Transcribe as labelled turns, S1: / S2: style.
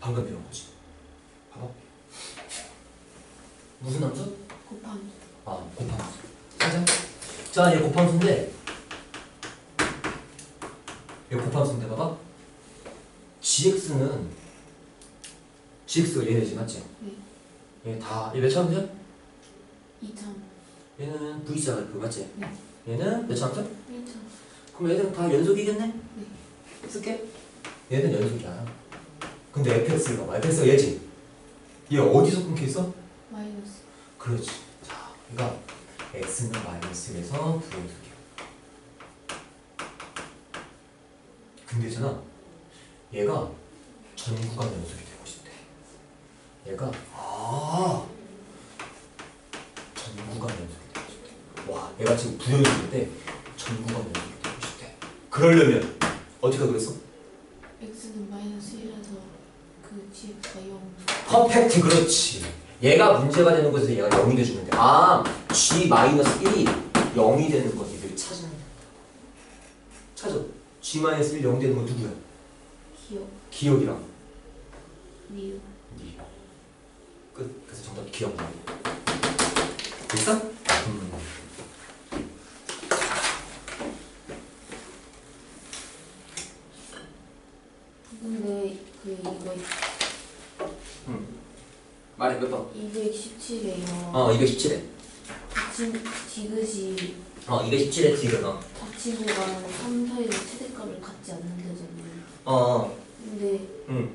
S1: 방금 배운 거지. 봐봐. 무슨 함수?
S2: 곱함수.
S1: 아, 곱함수. 가자. 자, 얘 곱함수인데. 얘 곱함수인데 봐봐. gx는 gx가 얘네지 맞지?
S2: 네.
S1: 얘 다, 얘몇 차함수야?
S2: 2참.
S1: 얘는 v자가 그 맞지?
S2: 네.
S1: 얘는 몇 차함수?
S2: 1참.
S1: 그럼 얘들은 다 연속이겠네?
S2: 네.
S1: 쓸게. 얘는 연속이야. 근데 fx가 봐. fx가 얘지? 얘 어디서 끊겨 있어?
S2: 마이너스.
S1: 그렇지. 자, 그러니까 x는 마이너스 1에서 부연속이야. 근데 있잖아. 얘가 전 구간 연속이 되고 싶대. 얘가 아, 전 구간 연속이 되고 싶대. 와, 얘가 지금 부연속인데 전 구간 연속이 되고 싶대. 그러려면 어떻게 그랬어?
S2: x는 마이너스 1에서 그 gx가 0.
S1: 퍼펙트 그렇지. 얘가 문제가 되는 것에서 얘가 0이 돼주는데 아 g-1이 0이 되는 것 얘들이 찾으면 돼. 찾아. g-1 0 되는 건 누구야?
S2: 기억.
S1: 기억이랑
S2: 미유.
S1: 니. 끝. 그래서 정답 기억 됐어? 음.
S2: 근데 그 이거
S1: 말해 몇 번?
S2: 217에요.
S1: 어 217에.
S2: 지, 지그시
S1: 어 217에 지금 어.
S2: 자치구간 3, 4의 최대값을 갖지 않는다잖아요.
S1: 어. 어.
S2: 근데
S1: 응.